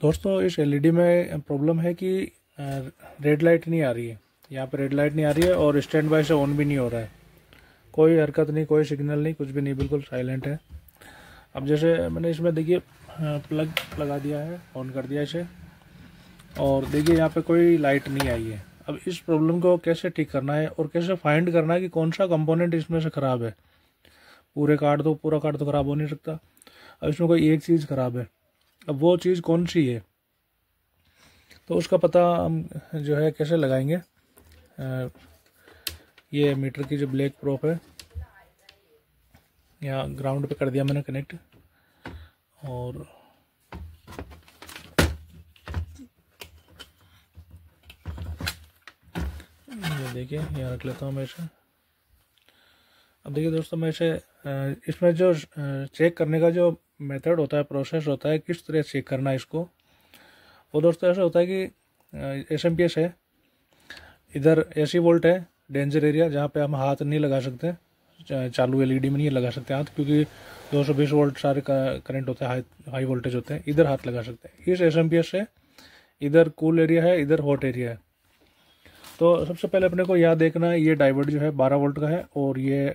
दोस्तों, इस एलईडी में प्रॉब्लम है कि रेड लाइट नहीं आ रही है। यहाँ पर रेड लाइट नहीं आ रही है और स्टैंड बाय से ऑन भी नहीं हो रहा है। कोई हरकत नहीं, कोई सिग्नल नहीं, कुछ भी नहीं, बिल्कुल साइलेंट है। अब जैसे मैंने इसमें देखिए प्लग लगा दिया है ऑन कर दिया इसे। और देखिए, यहाँ पे कोई लाइट नहीं आई है। अब इस प्रॉब्लम को कैसे ठीक करना है और कैसे फाइंड करना है कि कौन सा कंपोनेंट इसमें से ख़राब है? पूरे कार्ड तो पूरा कार्ड तो ख़राब हो नहीं सकता। अब इसमें कोई एक चीज़ ख़राब है। अब वो चीज़ कौन सी है? तो उसका पता हम जो है कैसे लगाएँगे? आ, ये मीटर की जो ब्लैक प्रोफ है यहाँ ग्राउंड पे कर दिया मैंने कनेक्ट। और ये देखिए यहाँ रख लेता हूँ मैं इसे। अब देखिए दोस्तों मैं इसे इसमें जो चेक करने का जो मेथड होता है प्रोसेस होता है, किस तरह चेक करना है इसको। वो दोस्तों, ऐसा होता है कि एस एम पी एस है, इधर ए सी वोल्ट है डेंजर एरिया जहाँ पे हम हाथ नहीं लगा सकते चालू एलईडी में नहीं लगा सकते हाथ, क्योंकि 220 वोल्ट सारे करंट होते हैं हाई हाई वोल्टेज होते हैं, इधर हाथ लगा सकते हैं। इस एस एम पी एस से इधर कूल एरिया है, इधर हॉट एरिया है। तो सबसे पहले अपने को यह देखना है, ये डाइवर्ट जो है 12 वोल्ट का है, और ये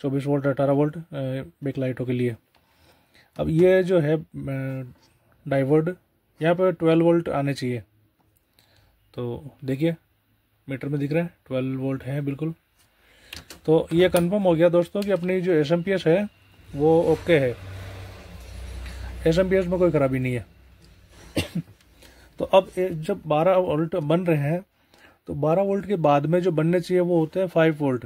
24 वोल्ट 18 वोल्ट बैक लाइटों के लिए। अब ये जो है डाइवर्ड, यहाँ पर 12 वोल्ट आने चाहिए। तो देखिए, मीटर में दिख रहा है 12 वोल्ट है, बिल्कुल। तो ये कंफर्म हो गया दोस्तों कि अपनी जो एसएमपीएस है, वो ओके है। एसएमपीएस में कोई खराबी नहीं है। तो अब जब 12 वोल्ट बन रहे हैं तो 12 वोल्ट के बाद में जो बनने चाहिए वो होते हैं 5 वोल्ट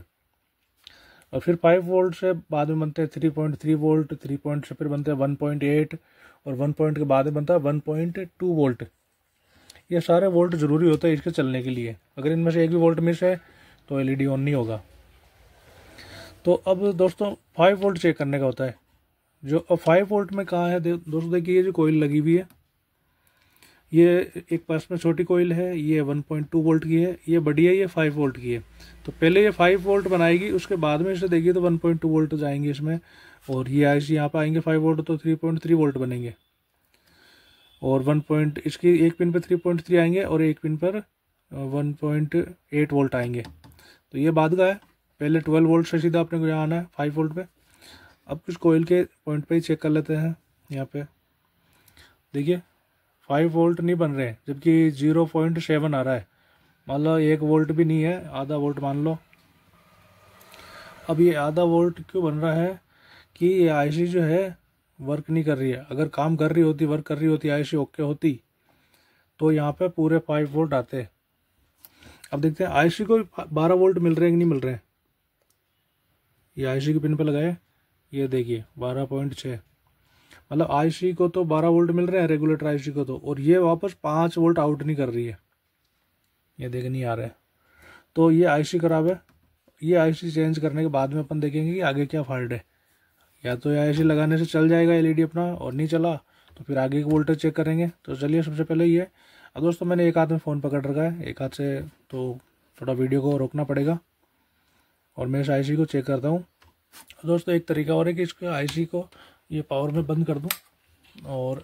और फिर 5 वोल्ट से बाद में बनते हैं 3.3 वोल्ट 3 पॉइंट से फिर बनते हैं 1.8 और 1 पॉइंट के बाद में बनता है 1.2 वोल्ट ये सारे वोल्ट ज़रूरी होते हैं इसके चलने के लिए। अगर इनमें से एक भी वोल्ट मिस है तो एलईडी ऑन नहीं होगा। तो अब दोस्तों 5 वोल्ट चेक करने का होता है। जो, अब फाइव वोल्ट में कहाँ है? दोस्तों देखिए, ये जो कोयल लगी हुई है ये एक पास में छोटी कोयल है, ये 1.2 वोल्ट की है, ये बड़ी है ये 5 वोल्ट की है। तो पहले ये 5 वोल्ट बनाएगी, उसके बाद में इसे देखिए तो 1.2 वोल्ट जाएँगे इसमें, और ये आई यहाँ पर आएँगे 5 वोल्ट तो 3.3 वोल्ट बनेंगे। और 1 पॉइंट इसकी एक पिन पर 3.3 आएँगे और एक पिन पर 1.8 वोल्ट आएँगे। तो ये बाद का है। पहले 12 वोल्ट से सीधा अपने को यहाँ आना है 5 वोल्ट पे। अब कुछ कोयल के पॉइंट पे ही चेक कर लेते हैं, यहाँ पे। देखिए फाइव वोल्ट नहीं बन रहे, जबकि ज़ीरो पॉइंट सेवन आ रहा है। मान लो एक वोल्ट भी नहीं है, आधा वोल्ट मान लो। अब ये आधा वोल्ट क्यों बन रहा है कि ये आईसी जो है वर्क नहीं कर रही है। अगर काम कर रही होती वर्क कर रही होती आईसी ओके होती तो यहाँ पे पूरे फाइव वोल्ट आते अब देखते हैं आईसी को बारह वोल्ट मिल रहे हैं कि नहीं मिल रहे हैं? ये आईसी की पिन पे लगाए, ये देखिए, बारह पॉइंट छः मतलब आईसी को तो 12 वोल्ट मिल रहे हैं, रेगुलेटर आईसी को तो और ये वापस 5 वोल्ट आउट नहीं कर रही है। ये देख नहीं आ रहा है। तो ये आईसी खराब है। ये आईसी चेंज करने के बाद में अपन देखेंगे कि आगे क्या फॉल्ट है। या तो ये आईसी लगाने से चल जाएगा एलईडी अपना, और नहीं चला तो फिर आगे की वोल्टेज चेक करेंगे। तो चलिए, सबसे पहले ये। अब दोस्तों, मैंने एक हाथ में फ़ोन पकड़ रखा है। एक हाथ से तो थोड़ा वीडियो को रोकना पड़ेगा, और मैं इस आईसी को चेक करता हूँ। दोस्तों, एक तरीका और है कि इसको आईसी को ये पावर में बंद कर दूँ। और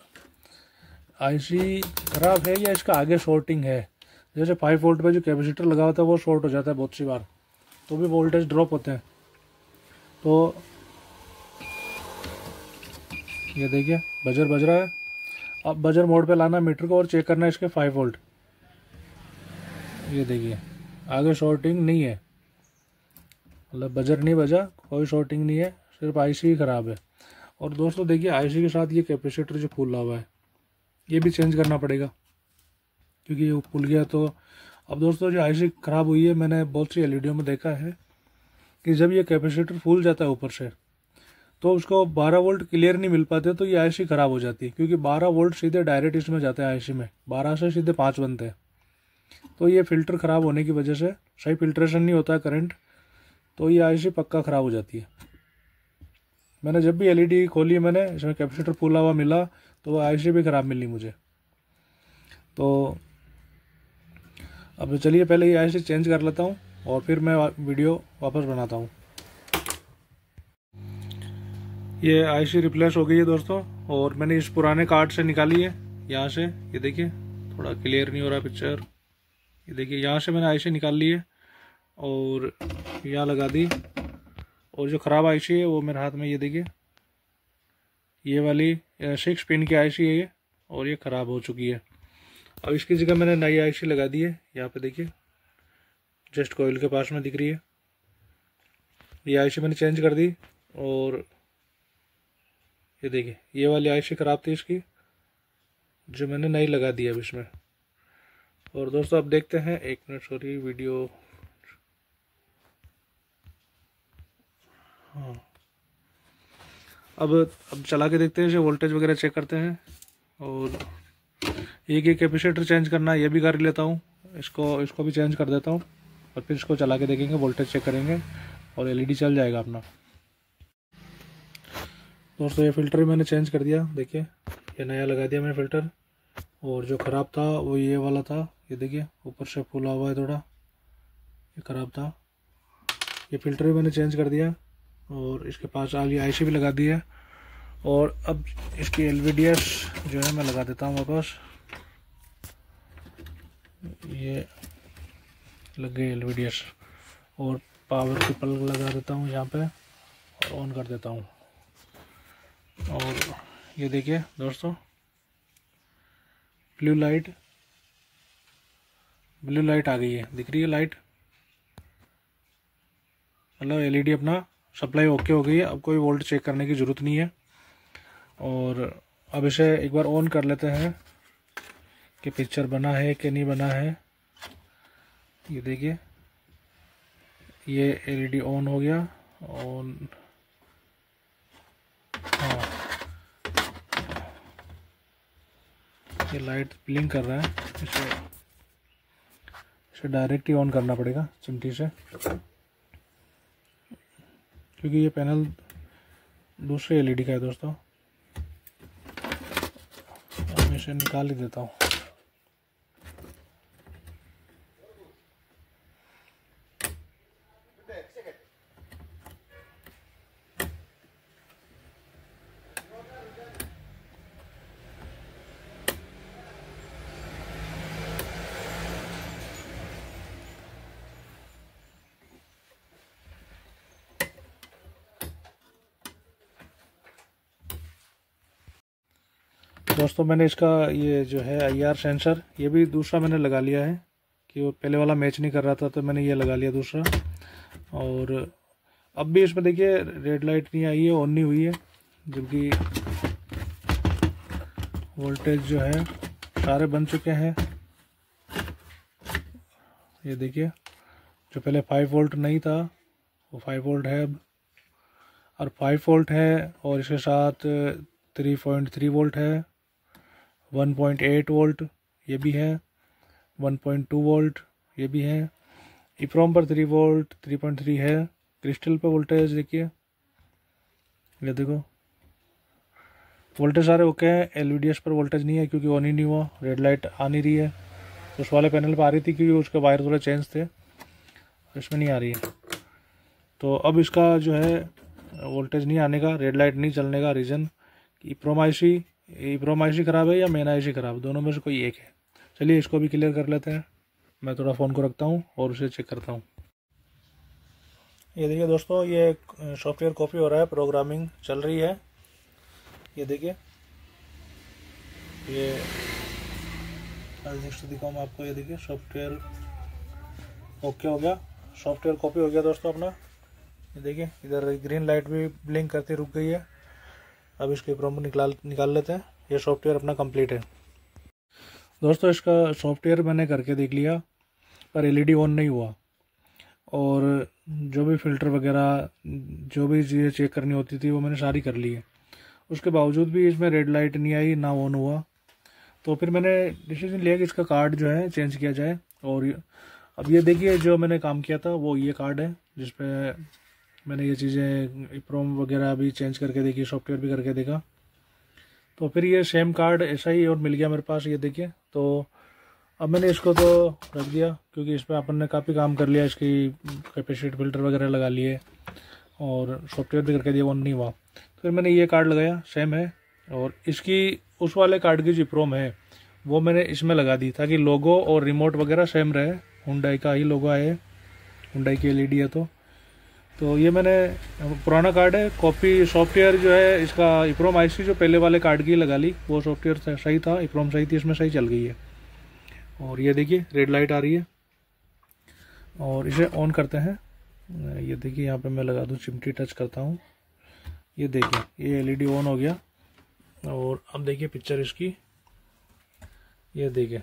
आईसी ख़राब है या इसका आगे शॉर्टिंग है? जैसे फाइव वोल्ट पे जो कैपेसिटर लगा होता है, वो शॉर्ट हो जाता है बहुत सी बार। तो भी वोल्टेज ड्रॉप होते हैं। तो ये देखिए बजर बज रहा है। अब बजर मोड पे लाना मीटर को और चेक करना है इसके फाइव वोल्ट ये देखिए, आगे शॉर्टिंग नहीं है। मतलब बजर नहीं बजा, कोई शॉर्टिंग नहीं है, सिर्फ़ आईसी ही ख़राब है। और दोस्तों देखिए आईसी के साथ ये कैपेसिटर जो फूला हुआ है, ये भी चेंज करना पड़ेगा। क्योंकि ये फूल गया तो अब दोस्तों जो आईसी ख़राब हुई है, मैंने बहुत सी एल में देखा है कि जब ये कैपेसिटर फूल जाता है ऊपर से तो उसको 12 वोल्ट क्लियर नहीं मिल पाते तो ये आईसी ख़राब हो जाती है। क्योंकि 12 वोल्ट सीधे डायरेक्ट इसमें जाते हैं आईसी में 12 से सीधे पाँच बनते हैं। तो ये फ़िल्टर ख़राब होने की वजह से, सही फिल्ट्रेशन नहीं होता है करंट तो ये आईसी पक्का ख़राब हो जाती है। मैंने जब भी एलईडी खोली मैंने, इसमें कैपेसिटर फूला हुआ मिला तो वो आईसी भी ख़राब मिली मुझे। तो अब चलिए पहले ये आईसी चेंज कर लेता हूँ और फिर मैं वीडियो वापस बनाता हूँ। ये आईसी रिप्लेस हो गई है दोस्तों, और मैंने इस पुराने कार्ड से निकाली है, यहाँ से। ये देखिए, थोड़ा क्लियर नहीं हो रहा पिक्चर ये देखिए, यहाँ से मैंने आईसी निकाल ली है, और यहाँ लगा दी। और जो ख़राब आईसी है, वो मेरे हाथ में ये देखिए। ये वाली सिक्स पिन की आईसी है ये, और ये ख़राब हो चुकी है। अब इसकी जगह मैंने नई आईसी लगा दी है। यहाँ पे देखिए, जस्ट कोयल के पास में दिख रही है। ये आईसी मैंने चेंज कर दी, और ये देखिए, ये वाली आईसी ख़राब थी इसकी, जो मैंने नई लगा दी अब इसमें। और दोस्तों, अब देखते हैं, एक मिनट सॉरी वीडियो हाँ। अब अब चला के देखते हैं वोल्टेज वगैरह चेक करते हैं। और एक एक कैपेसिटर चेंज करना, ये भी कर लेता हूँ। इसको इसको भी चेंज कर देता हूँ। और फिर इसको चला के देखेंगे वोल्टेज चेक करेंगे। और एलईडी चल जाएगा अपना। दोस्तों, ये फ़िल्टर मैंने चेंज कर दिया। देखिए, ये नया लगा दिया मैंने फ़िल्टर और जो ख़राब था, वो ये वाला था। ये देखिए, ऊपर से फूला हुआ है थोड़ा। ये ख़राब था। ये फ़िल्टर मैंने चेंज कर दिया। और इसके पास आली आईसी भी लगा दी है। और अब इसकी एलवीडीएस जो है मैं लगा देता हूँ वापस। ये लग गई एल और पावर की पलक लगा देता हूँ यहाँ पे और ऑन कर देता हूँ। और ये देखिए दोस्तों, ब्लू लाइट ब्लू लाइट आ गई है। दिख रही है लाइट? मतलब एलईडी अपना सप्लाई ओके हो गई है। अब कोई वोल्ट चेक करने की ज़रूरत नहीं है। और अब इसे एक बार ऑन कर लेते हैं कि पिक्चर बना है कि नहीं बना है। ये देखिए, ये एलईडी ऑन हो गया। ऑन हाँ। ये लाइट ब्लिंक कर रहा है। इसे इसे डायरेक्ट ही ऑन करना पड़ेगा, चिमटी से। क्योंकि ये पैनल दूसरे एलईडी का है दोस्तों। मैं इसे निकाल ही देता हूँ। दोस्तों, मैंने इसका ये जो है आई आर सेंसर ये भी दूसरा मैंने लगा लिया है कि वो पहले वाला मैच नहीं कर रहा था तो मैंने ये लगा लिया दूसरा। और अब भी इसमें देखिए रेड लाइट नहीं आई है ऑन नहीं हुई है, जबकि वोल्टेज जो है सारे बन चुके हैं। ये देखिए, जो पहले फाइव वोल्ट नहीं था, वो फाइव वोल्ट है अब। और फाइव वोल्ट है, और इसके साथ थ्री पॉइंट थ्री वोल्ट है। 1.8 वोल्ट, ये भी है। 1.2 वोल्ट, ये भी है। इप्रोम पर 3 वोल्ट 3.3 है। क्रिस्टल पर वोल्टेज देखिए। ये देखो। वोल्टेज सारे ओके हैं। एल पर वोल्टेज नहीं है क्योंकि ऑन ही नहीं हुआ। रेड लाइट आ नहीं रही है। उस वाले पैनल पर आ रही थी क्योंकि उसके वायर थोड़े चेंज थे। इसमें नहीं आ रही है। तो अब इसका जो है, वोल्टेज नहीं आने का रेड लाइट नहीं चलने का रीज़न इप्रोमाइसी प्रोम आई ख़राब है या मेन आई ख़राब? दोनों में से कोई एक है। चलिए, इसको भी क्लियर कर लेते हैं। मैं थोड़ा फ़ोन को रखता हूँ और उसे चेक करता हूँ। ये देखिए दोस्तों, ये सॉफ्टवेयर कॉपी हो रहा है प्रोग्रामिंग चल रही है। ये देखिए। ये दिखाऊँ मैं आपको, ये देखिए सॉफ्टवेयर ओके हो गया। सॉफ्टवेयर कॉपी हो गया दोस्तों अपना। ये देखिए, इधर ग्रीन लाइट भी ब्लिंक करती रुक गई है। अब इसके प्रोमो निकाल निकाल लेते हैं। ये सॉफ्टवेयर अपना कंप्लीट है। दोस्तों, इसका सॉफ्टवेयर मैंने करके देख लिया, पर एलईडी ऑन नहीं हुआ। और जो भी फ़िल्टर वगैरह, जो भी चीज़ें चेक करनी होती थी, वो मैंने सारी कर ली है। उसके बावजूद भी इसमें रेड लाइट नहीं आई, ना ऑन हुआ। तो फिर मैंने डिसीज़न लिया कि इसका कार्ड जो है चेंज किया जाए। और अब ये देखिए, जो मैंने काम किया था, वो ये कार्ड है, जिसपे मैंने ये चीज़ें प्रोम वगैरह भी चेंज करके देखी सॉफ्टवेयर भी करके देखा। तो फिर ये सेम कार्ड ऐसा ही और मिल गया मेरे पास, ये देखिए। तो अब मैंने इसको तो रख दिया, क्योंकि इस पर अपन ने काफ़ी काम कर लिया, इसकी कैपेसिटी फ़िल्टर वगैरह लगा लिए और सॉफ्टवेयर भी करके दिया, वो नहीं हुआ। तो फिर मैंने ये कार्ड लगाया सेम है। और इसकी, उस वाले कार्ड की जो प्रोम है, वो मैंने इसमें लगा दी, ताकि लोगो और रिमोट वगैरह सेम रहे। हुंडाई का ही लोगो आए हुंडाई की एलईडी है तो। तो ये मैंने, पुराना कार्ड है कॉपी सॉफ्टवेयर जो है, इसका इप्रोम आईसी जो पहले वाले कार्ड की लगा ली, वो सॉफ्टवेयर सही था इप्रोम सही थी, इसमें सही चल गई है। और ये देखिए रेड लाइट आ रही है। और इसे ऑन करते हैं। ये देखिए, यहाँ पे मैं लगा दूँ चिमटी टच करता हूँ। ये देखिए, ये एलईडी ऑन हो गया। और अब देखिए पिक्चर इसकी। ये देखिए,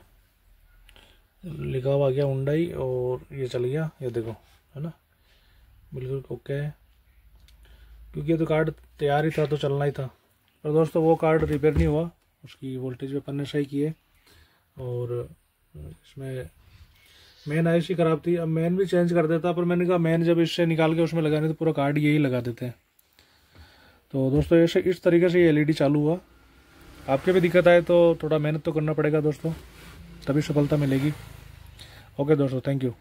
लिखा हुआ गया उंडाई और ये चल गया, ये देखो, है ना? बिल्कुल ओके है। क्योंकि ये तो कार्ड तैयार ही था तो चलना ही था। पर दोस्तों, वो कार्ड रिपेयर नहीं हुआ। उसकी वोल्टेज पे पन्ने सही किए। और, इसमें मेन आई सी ख़राब थी। अब मेन भी चेंज कर देता, पर मैंने कहा मेन जब इससे निकाल के उसमें लगाने तो पूरा कार्ड यही लगा देते हैं। तो दोस्तों ऐसे इस तरीके से ये एलईडी चालू हुआ। आपके भी दिक्कत आए तो थोड़ा मेहनत तो करना पड़ेगा दोस्तों। तभी सफलता मिलेगी। ओके दोस्तों थैंक यू